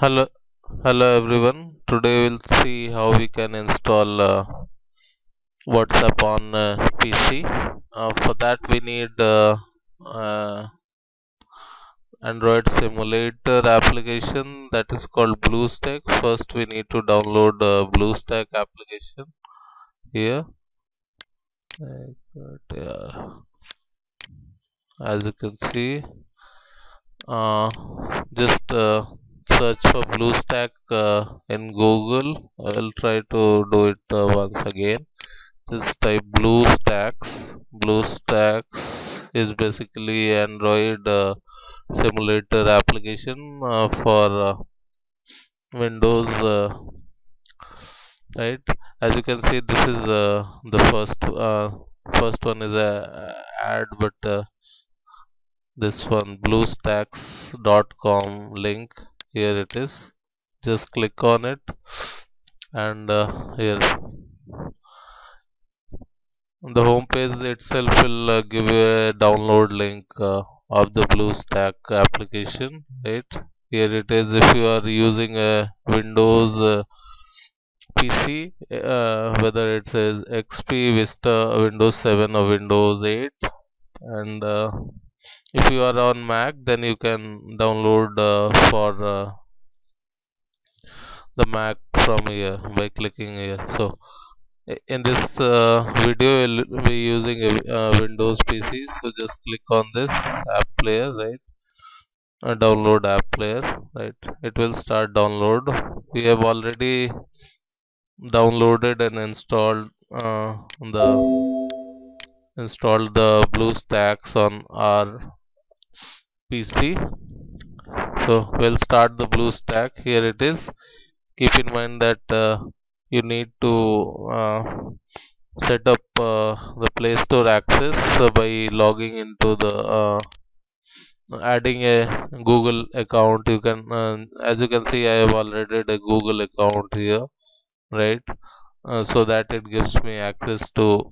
hello hello everyone. Today we'll see how we can install uh, whatsapp on uh, pc uh, for that we need uh, uh, android simulator application that is called bluestack. First we need to download uh, bluestack application here. Yeah. as you can see uh, just uh, search for BlueStack uh, in Google. I'll try to do it uh, once again. Just type BlueStacks. BlueStacks is basically Android uh, simulator application uh, for uh, Windows. Uh, right, as you can see, this is the first first one is a ad, but this one bluestacks.com link here it is. Just click on it. And uh, here. The home page itself will uh, give you a download link uh, of the BlueStack application right? Here it is. If you are using a Windows uh, PC uh, whether it says XP Vista Windows 7 or Windows 8 and uh, if you are on Mac then you can download uh, for uh, the Mac from here by clicking here. So in this uh, video we'll be using a uh, Windows PC so just click on this app player right? Uh, download app player right? It will start download. We have already downloaded and installed uh, the installed the BlueStacks on our PC so we'll start the BlueStack here it is. Keep in mind that uh, you need to uh, set up uh, the Play Store access by logging into the uh, adding a Google account. You can uh, as you can see I have already a Google account here right? Uh, so that it gives me access to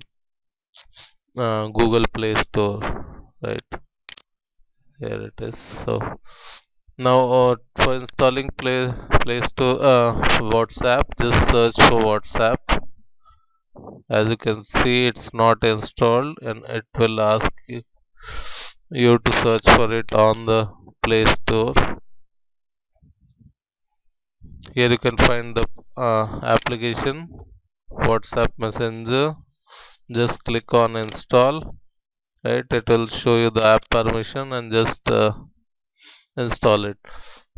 Google Play Store right here it is. So now uh, for installing play play store uh, whatsapp just search for whatsapp. As you can see it's not installed and it will ask you, you to search for it on the play store. Here you can find the uh, application whatsapp messenger. Just click on install right? It will show you the app permission and just uh, install it.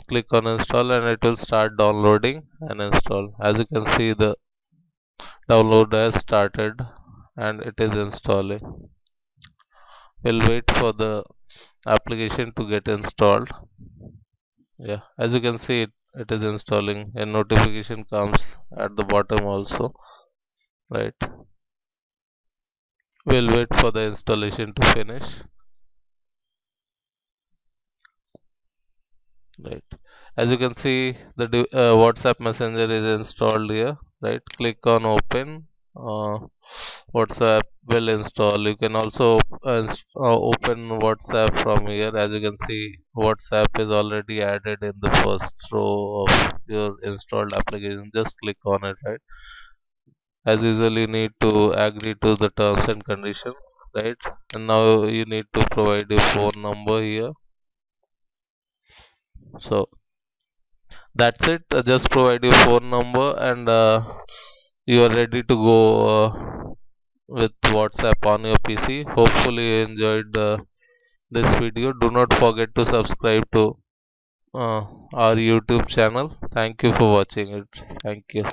Click on install and it will start downloading and install. As you can see the download has started and it is installing. We'll wait for the application to get installed. Yeah as you can see it, it is installing. A notification comes at the bottom also right we'll wait for the installation to finish. Right. As you can see the uh, whatsapp messenger is installed here. Right. Click on open. Uh, whatsapp will install. You can also uh, uh, open whatsapp from here. As you can see whatsapp is already added in the first row of your installed application. Just click on it right as usual you need to agree to the terms and conditions right? And now you need to provide your phone number here. So that's it. Uh, just provide your phone number and uh, you are ready to go uh, with whatsapp on your pc hopefully you enjoyed uh, this video. Do not forget to subscribe to uh, our youtube channel. Thank you for watching it. Thank you